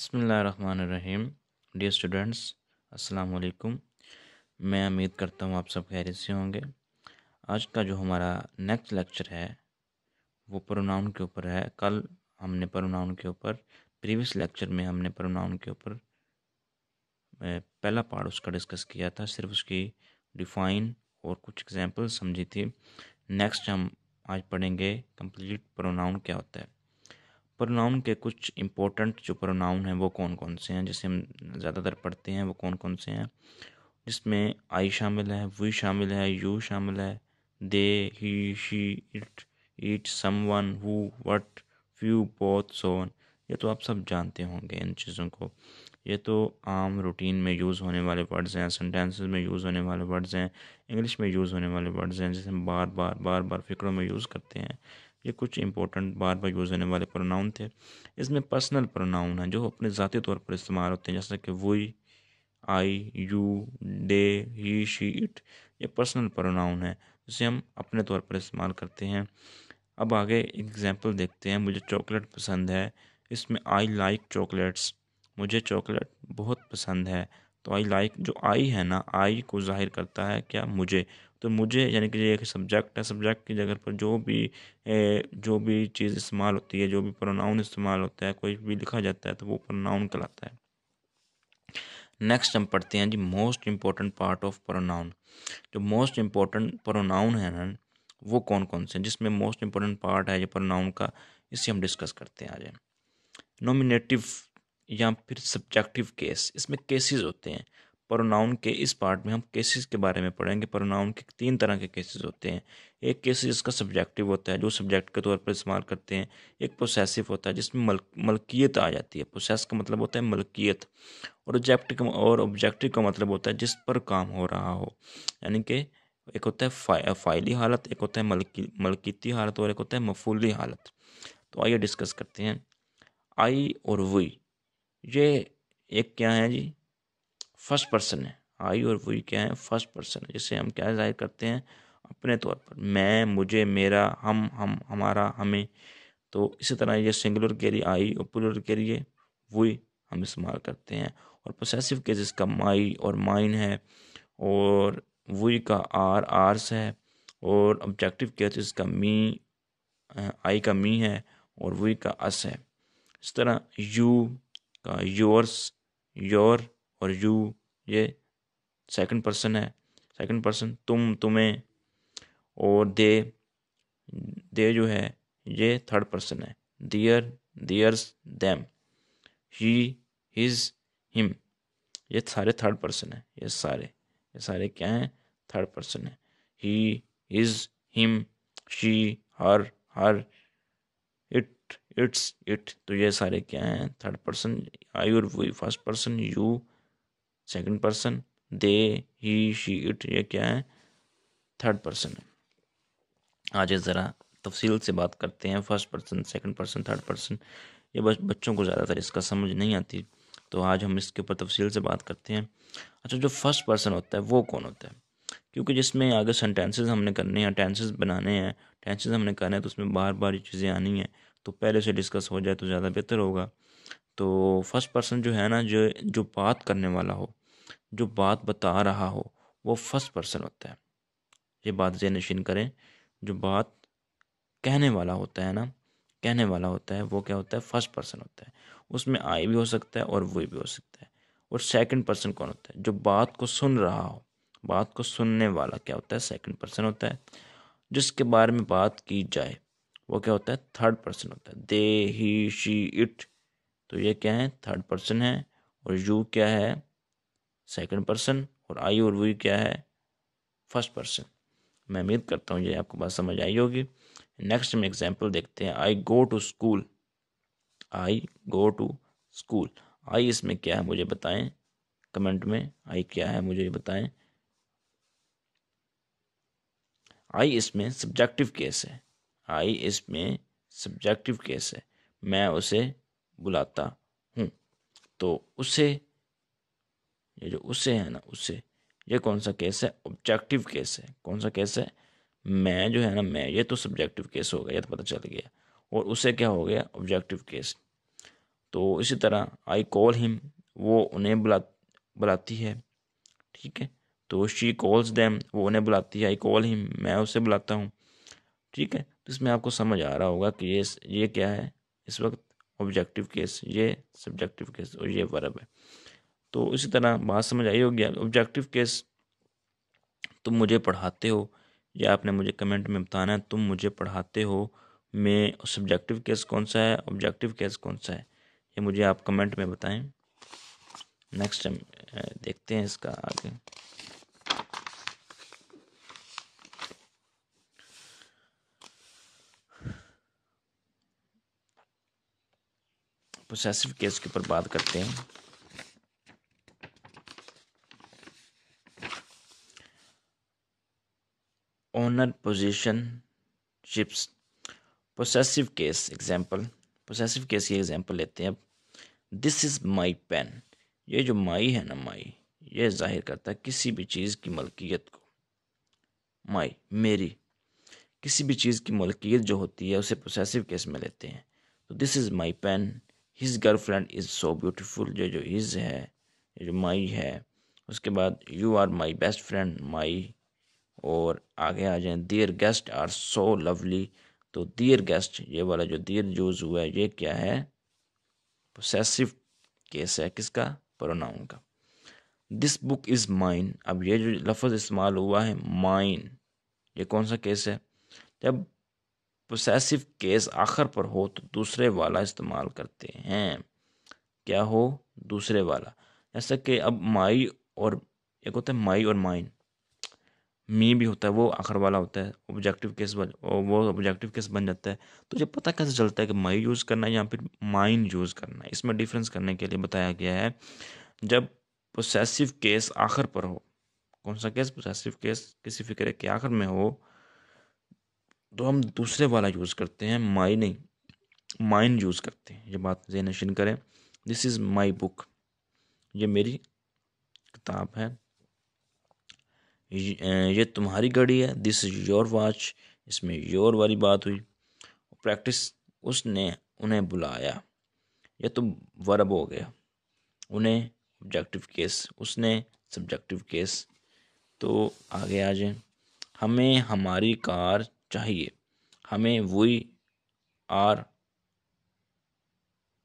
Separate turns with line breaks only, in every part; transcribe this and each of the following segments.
बसमीम dear students अस्सलाम वालेकुम मैं उम्मीद करता हूँ आप सब खैरियत से होंगे। आज का जो हमारा नेक्स्ट लेक्चर है, वो प्रोनाउन के ऊपर है। कल हमने प्रोनाउन के ऊपर प्रीवियस लेक्चर में हमने प्रोनाउन के ऊपर पहला पार्ट उसका डिस्कस किया था। सिर्फ़ उसकी डिफ़ाइन और कुछ एग्जांपल समझी थी। नेक्स्ट हम आज पढ़ेंगे कंप्लीट प्रोनाउन क्या होता है। प्रोनाउन के कुछ इंपॉर्टेंट जो प्रोनाउन हैं, वो कौन कौन से हैं? जिसे हम ज़्यादातर पढ़ते हैं, वो कौन कौन से हैं? जिसमें आई शामिल है वी शामिल है यू शामिल है they he she it it some one who what few both सोन ये तो आप सब जानते होंगे इन चीज़ों को। ये तो आम रूटीन में यूज़ होने वाले वर्ड्स हैं सेंटेंसेस में यूज़ होने वाले वर्ड्स हैं इंग्लिश में यूज़ होने वाले वर्ड्स हैं, जिसे हम बार बार बार बार फ़िक्रों में यूज़ करते हैं। ये कुछ इंपॉर्टेंट बार बार यूज़ होने वाले प्रोनाउन थे। इसमें पर्सनल प्रोनाउन हैं, जो अपने ज़ाती तौर पर इस्तेमाल होते हैं, जैसे कि वही I you they he she it ये पर्सनल प्रोनाउन है, जिसे हम अपने तौर पर इस्तेमाल करते हैं। अब आगे एग्जांपल देखते हैं, मुझे चॉकलेट पसंद है। इसमें आई लाइक चॉकलेट्स मुझे चॉकलेट बहुत पसंद है। तो आई लाइक जो आई है ना आई को ज़ाहिर करता है क्या? मुझे। तो मुझे यानी कि ये एक सब्जेक्ट है सब्जेक्ट की जगह पर जो भी ए, जो भी चीज़ इस्तेमाल होती है जो भी प्रोनाउन इस्तेमाल होता है कोई भी लिखा जाता है तो वो प्रोनाउन कहलाता है। नेक्स्ट हम पढ़ते हैं the most important part of pronoun जो मोस्ट इम्पोर्टेंट प्रोनाउन है ना वो कौन कौन से जिसमें मोस्ट इम्पोर्टेंट पार्ट है ये प्रोनाउन का इसे हम डिस्कस करते हैं आज। नॉमिनेटिव या फिर सब्जेक्टिव केस इसमें केसेस होते हैं। प्रोनाउन के इस पार्ट में हम केसेस के बारे में पढ़ेंगे। प्रोनाउन के तीन तरह के केसेस होते हैं। एक केस जिसका सब्जेक्टिव होता है जो सब्जेक्ट के तौर पर इस्तेमाल करते हैं। एक प्रोसेसिव होता है जिसमें मल मलकियत आ जाती है। प्रोसेस का मतलब होता है मलकियत। और ऑब्जेक्ट और ऑब्जेक्टिव का मतलब होता है जिस पर काम हो रहा हो। यानी कि एक होता है फा, फाइली हालत एक होता है मलकी मलकीती हालत और एक होता है मफूली हालत। तो आइए डिस्कस करते हैं। आई और वी ये एक क्या है जी? फ़र्स्ट पर्सन है। आई और वही क्या है? फ़र्स्ट पर्सन है। जिसे हम क्या ज़ाहिर करते हैं? अपने तौर पर। मैं, मुझे, मेरा, हम हम, हमारा, हमें। तो इसी तरह ये सिंगुलर के लिए आई और पुलर के लिए वही हम इस्तेमाल करते हैं। और पोसेसिव के जिसका माई और माइन है। और वही का आर आर्स है। और ऑब्जेक्टिव केस जिसका मी आई का मी है। और वही का अस है। इस तरह यू का योर्स योर और यू ये सेकंड पर्सन है। सेकंड पर्सन तुम, तुम्हें और दे दे जो है, ये थर्ड पर्सन है। Their theirs them he his him ये सारे थर्ड पर्सन है। ये सारे ये सारे क्या हैं? थर्ड पर्सन है। He his him she her her it its it तो ये सारे क्या हैं? थर्ड पर्सन आई और we first person you second person they he she it ये क्या है? थर्ड पर्सन है। आज ज़रा तफसील से बात करते हैं first person second person third person ये बस बच्चों को ज़्यादातर इसका समझ नहीं आती तो आज हम इसके ऊपर तफसील से बात करते हैं। अच्छा जो फ़र्स्ट पर्सन होता है, वो कौन होता है? क्योंकि जिसमें आगे सेंटेंसेस हमने करने हैं टेंसेस बनाने हैं टेंसेस हमने करने हैं तो उसमें बार बार ये चीज़ें आनी हैं तो पहले से डिस्कस हो जाए तो ज़्यादा बेहतर होगा। तो फ़र्स्ट पर्सन जो है ना, जो जो बात करने वाला हो जो बात बता रहा हो, वो फ़र्स्ट पर्सन होता है। ये बात जय नशीन करें, जो बात कहने वाला होता है ना, कहने वाला होता है, वो क्या होता है? फ़र्स्ट पर्सन होता है। उसमें आई भी हो सकता है और वो भी हो सकता है। और सेकंड पर्सन कौन होता है? जो बात को सुन रहा हो, बात को सुनने वाला क्या होता है? सेकंड पर्सन होता है। जिसके बारे में बात की जाए, वो क्या होता है? थर्ड पर्सन होता है। They, he, she, it. तो ये क्या है? थर्ड पर्सन है। और यू क्या है? सेकंड पर्सन और आई और वी क्या है? फ़र्स्ट पर्सन मैं उम्मीद करता हूँ ये आपको बात समझ आई होगी। नेक्स्ट हम एग्ज़ाम्पल देखते हैं। I go to school I go to school I इसमें क्या है मुझे बताएँ? कमेंट में आई क्या है मुझे बताएँ? आई इसमें सब्जेक्टिव केस है। आई इसमें सब्जेक्टिव केस है। मैं उसे बुलाता हूँ। तो उसे ये जो उससे है ना उससे ये कौन सा केस है? ऑब्जेक्टिव केस है। कौन सा केस है? मैं जो है ना, मैं, ये तो सब्जेक्टिव केस हो गया, ये तो पता चल गया। और उसे क्या हो गया? ऑब्जेक्टिव केस तो इसी तरह आई कॉल हिम वो उन्हें बुला, बुलाती है। ठीक है? तो शी कॉल्स देम वो उन्हें बुलाती है। आई कॉल हिम मैं उसे बुलाता हूँ। ठीक है? तो इसमें आपको समझ आ रहा होगा कि ये ये क्या है? इस वक्त ऑब्जेक्टिव केस ये सब्जेक्टिव केस और ये वर्ब है। तो इसी तरह बात समझ आई होगी। ऑब्जेक्टिव केस तुम मुझे पढ़ाते हो या आपने मुझे कमेंट में बताना है, तुम मुझे पढ़ाते हो, मैं सब्जेक्टिव केस कौन सा है ऑब्जेक्टिव केस कौन सा है, ये मुझे आप कमेंट में बताएँ। नेक्स्ट टाइम देखते हैं इसका आगे। प्रोसेसिव केस के ऊपर बात करते हैं। Owner position ships possessive case example possessive case की एग्जांपल लेते हैं अब। दिस इज़ माई पेन ये जो माई है ना माई ये ज़ाहिर करता है किसी भी चीज़ की मलकियत को। माई मेरी। किसी भी चीज़ की मलकियत जो होती है, उसे पोसेसिव केस में लेते हैं। तो this is my pen his girlfriend is so beautiful जो जो हिज है, ये जो माई है, उसके बाद you are my best friend my और आगे आ जाएँ। Their guest are so lovely तो दियर गेस्ट ये वाला जो दियर यूज़ हुआ है, ये क्या है? पोसेसिव केस है किसका? प्रोनाउन का। दिस बुक इज़ माइन अब ये जो लफ्ज़ इस्तेमाल हुआ है माइन ये कौन सा केस है? जब पोसेसिव केस आखिर पर हो तो दूसरे वाला इस्तेमाल करते हैं। क्या हो? दूसरे वाला। जैसा कि अब माई और, एक होता है माई और माइन मी भी होता है, वो आखिर वाला होता है ऑब्जेक्टिव केस बन वो ऑब्जेक्टिव केस बन जाता है। तो जब पता कैसे चलता है कि माई यूज़ करना है या फिर माइन यूज़ करना है, इसमें डिफरेंस करने के लिए बताया गया है, जब प्रोसेसिव केस आखिर पर हो, कौन सा केस प्रोसेसिव केस किसी फ़िक्र के आखिर में हो तो हम दूसरे वाला यूज़ करते हैं माई नहीं माइन यूज़ करते हैं। ये बात जेनशन करें। दिस इज़ माई बुक ये मेरी किताब है। ये तुम्हारी घड़ी है दिस इज़ योर वॉच इसमें योर वाली बात हुई। प्रैक्टिस उसने उन्हें बुलाया। ये तो वर्ब हो गया। उन्हें ऑब्जेक्टिव केस उसने सब्जेक्टिव केस तो आगे आ जाए। हमें हमारी कार चाहिए। हमें वही आर,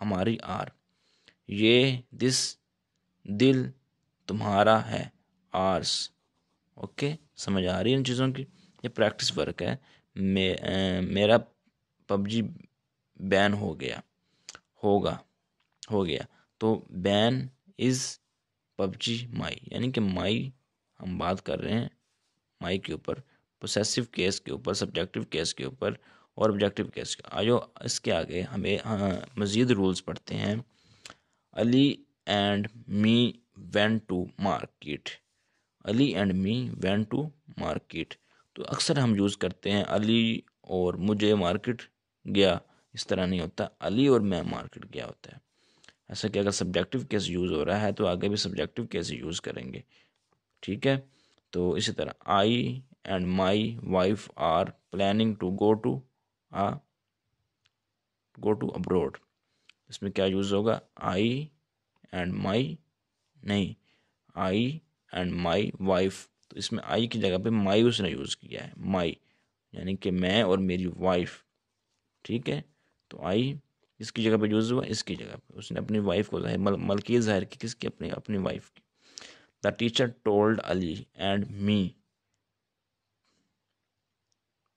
हमारी आर। ये दिस दिल तुम्हारा है आर्स ओके समझ आ रही है इन चीज़ों की? ये प्रैक्टिस वर्क है। मे, ए, मेरा पबजी बैन हो गया। होगा हो गया। तो बैन इज़ पबजी माई यानी कि माई हम बात कर रहे हैं माई के ऊपर प्रोसेसिव केस के ऊपर सब्जेक्टिव केस के ऊपर और ऑब्जेक्टिव केस के। आयो इसके आगे हमें मज़ीद रूल्स पढ़ते हैं। Ali and me went to market. Ali and me went to market तो अक्सर हम यूज़ करते हैं अली और मुझे मार्केट गया। इस तरह नहीं होता। अली और मैं मार्केट गया होता है। ऐसा कि अगर सब्जेक्टिव केस यूज़ हो रहा है तो आगे भी सब्जेक्टिव केस यूज़ करेंगे। ठीक है? तो इसी तरह I and my wife are planning to go to uh go to abroad इसमें क्या यूज़ होगा? आई एंड माई नहीं। आई एंड माई वाइफ तो इसमें आई की जगह पे माई उसने यूज़ किया है माई यानी कि मैं और मेरी वाइफ ठीक है? तो आई इसकी जगह पे यूज़ हुआ? इसकी जगह पे. उसने अपनी वाइफ को ज़ाहिर मल, मलकी ज़ाहिर की किसकी? अपनी अपनी वाइफ की. The teacher told Ali and me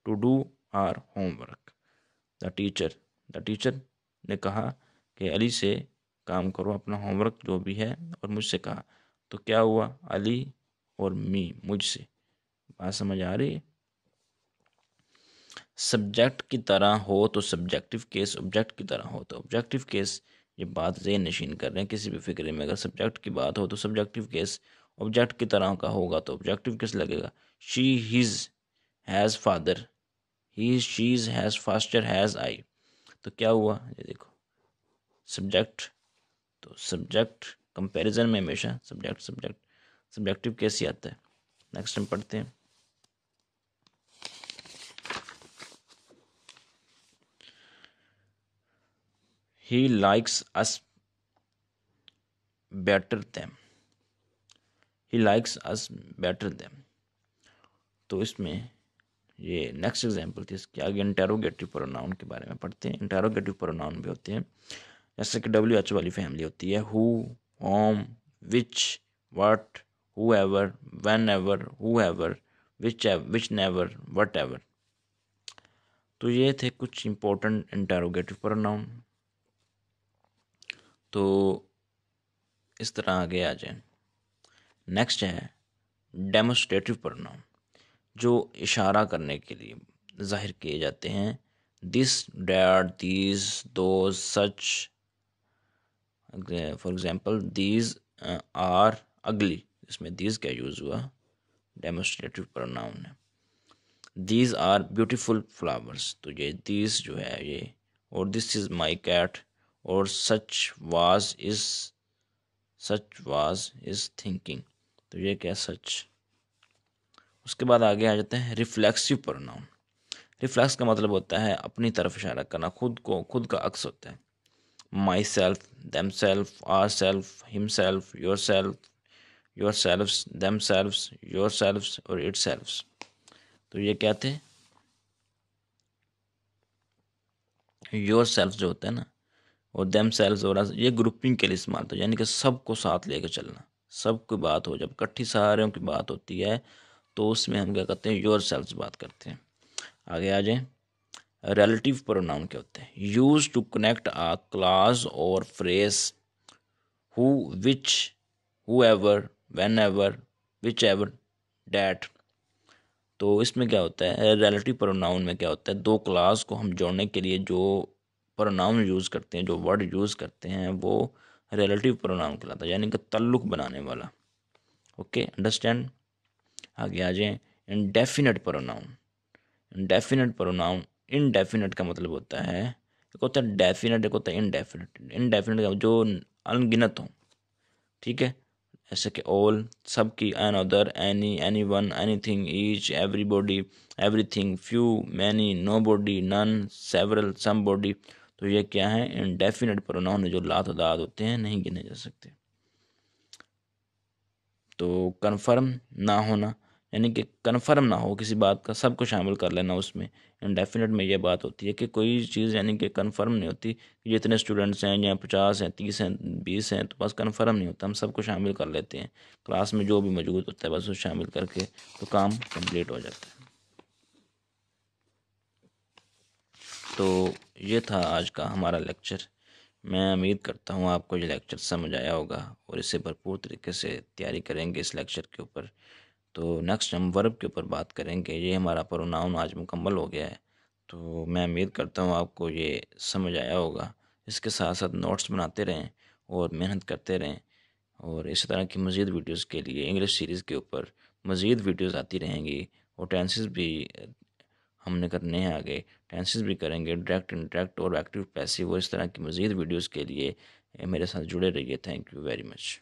to do our homework the teacher the teacher ने कहा कि अली से काम करो अपना होमवर्क जो भी है और मुझसे कहा। तो क्या हुआ? अली और मी मुझसे। बात समझ आ रही है? सब्जेक्ट की तरह हो तो सब्जेक्टिव केस ऑब्जेक्ट की तरह हो तो ऑब्जेक्टिव केस ये बात जहन नशीन कर रहे हैं, किसी भी फिक्रे में। अगर सब्जेक्ट की बात हो तो सब्जेक्टिव केस ऑब्जेक्ट की तरह का होगा तो ऑब्जेक्टिव केस लगेगा? She his has father he she's has faster has I तो क्या हुआ? ये देखो। सब्जेक्ट तो सब्जेक्ट कंपैरिजन में हमेशा सब्जेक्ट सब्जेक्ट सब्जेक्टिव कैसे आता है। नेक्स्ट हम पढ़ते हैं। He likes us better them he likes us better them तो इसमें ये नेक्स्ट एग्जांपल थी, इसके आगे इंटेरोगेटिव प्रोनाउन के बारे में पढ़ते हैं। इंटेरोगेटिव प्रोनाउन भी होते हैं। जैसे कि डब्ल्यू एच वाली फैमिली होती है who whom which whatever which which never whatever तो ये थे कुछ इंपॉर्टेंट इंटेरोगेटिव प्रोनाउन तो इस तरह आगे आ जाए। नेक्स्ट है डेमोस्ट्रेटिव प्रोनाउन जो इशारा करने के लिए ज़ाहिर किए जाते हैं। This that these those such for example these are ugly इसमें दीज क्या यूज़ हुआ डेमोस्ट्रेटिव प्रोनाउन है। दीज आर ब्यूटीफुल फ्लावर्स तो ये दीज जो है, ये, और दिस इज़ माई कैट और such was is such was is thinking तो ये क्या सच उसके बाद आगे आ जाते हैं रिफ्लेक्सिव प्रोनाउन रिफ्लेक्स का मतलब होता है अपनी तरफ़ इशारा करना, खुद को, खुद का अक्स होता है। Himself yourself themself yourself ourself तो ये क्या थे? योर सेल्फ जो होता है ना और देम सेल्फ और ये ग्रुपिंग के लिए इस्तेमाल होता है यानी कि सबको साथ लेकर चलना। सब की बात हो, जब इकट्ठी सारों की बात होती है तो उसमें हम क्या करते हैं? योर सेल्फ बात करते हैं। आगे आ जाए। रिलेटिव प्रोनाउन क्या होते हैं? Use to connect a clause और phrase who which whoever whenever whichever that तो इसमें क्या होता है? रिलेटिव प्रोनाउन में क्या होता है? दो क्लास को हम जोड़ने के लिए जो प्रोनाउन यूज़ करते हैं, जो वर्ड यूज़ करते हैं, वो रिलेटिव प्रोनाउन कहलाता है, यानी कि तल्लुक बनाने वाला। ओके अंडरस्टैंड आगे आ जाए। Indefinite pronoun indefinite pronoun indefinite का मतलब होता है, एक होता है डेफिनेट एक होता है इनडेफिनेट इनडेफिनेट का जो अनगिनत हो, ठीक है? ऐसे कि ऑल सबकी another any anyone anything each everybody everything few many nobody none several somebody तो ये क्या है? इनडेफिनेट प्रोनाउन जो लातदाद होते हैं, नहीं गिने जा सकते। तो कन्फर्म ना होना। यानी कि कन्फर्म ना हो किसी बात का सबको शामिल कर लेना उसमें। इंडेफिनेट में ये बात होती है कि कोई चीज़ यानी कि कन्फर्म नहीं होती कि जितने स्टूडेंट्स हैं या पचास हैं, तीस हैं, बीस हैं तो बस कन्फर्म नहीं होता। हम सबको शामिल कर लेते हैं। क्लास में जो भी मौजूद होता है, बस उसे शामिल करके तो काम कंप्लीट हो जाता है। तो ये था आज का हमारा लेक्चर मैं उम्मीद करता हूँ आपको ये लेक्चर समझ आया होगा और इसे भरपूर तरीके से तैयारी करेंगे इस लेक्चर के ऊपर। तो नेक्स्ट हम वर्ब के ऊपर बात करेंगे। ये हमारा प्रोनाउन आज मुकम्मल हो गया है। तो मैं उम्मीद करता हूँ आपको ये समझ आया होगा। इसके साथ साथ नोट्स बनाते रहें और मेहनत करते रहें। और इस तरह की मज़ीद वीडियोज़ के लिए इंग्लिश सीरीज़ के ऊपर मज़ीद वीडियोज़ आती रहेंगी और टेंसेस भी हमने करने हैं आगे। टेंसेस भी करेंगे डायरेक्ट इंटरेक्ट और एक्टिव पैसिव और इस तरह की मज़ीद वीडियोज़ के लिए मेरे साथ जुड़े रहिए। Thank you very much